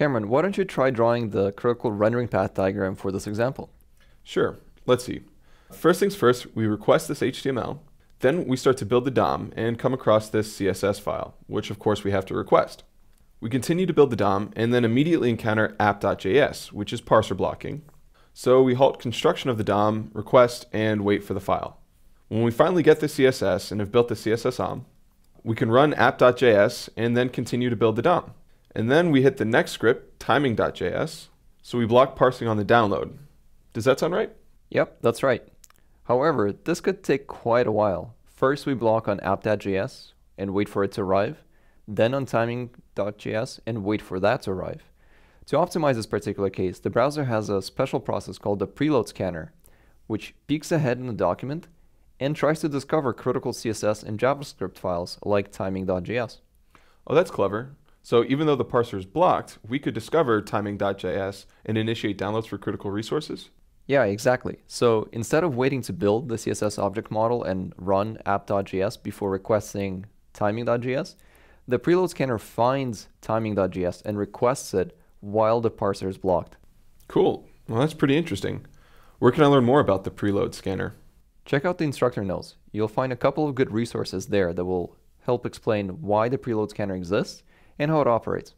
Cameron, why don't you try drawing the critical rendering path diagram for this example? Sure. Let's see. First things first, we request this HTML. Then we start to build the DOM and come across this CSS file, which of course we have to request. We continue to build the DOM and then immediately encounter app.js, which is parser blocking. So we halt construction of the DOM, request, and wait for the file. When we finally get the CSS and have built the CSSOM, we can run app.js and then continue to build the DOM. And then we hit the next script, timing.js, so we block parsing on the download. Does that sound right? Yep, that's right. However, this could take quite a while. First we block on app.js and wait for it to arrive, then on timing.js and wait for that to arrive. To optimize this particular case, the browser has a special process called the preload scanner, which peeks ahead in the document and tries to discover critical CSS and JavaScript files like timing.js. Oh, that's clever. So even though the parser is blocked, we could discover timing.js and initiate downloads for critical resources? Yeah, exactly. So instead of waiting to build the CSS object model and run app.js before requesting timing.js, the preload scanner finds timing.js and requests it while the parser is blocked. Cool. Well, that's pretty interesting. Where can I learn more about the preload scanner? Check out the instructor notes. You'll find a couple of good resources there that will help explain why the preload scanner exists and how it operates.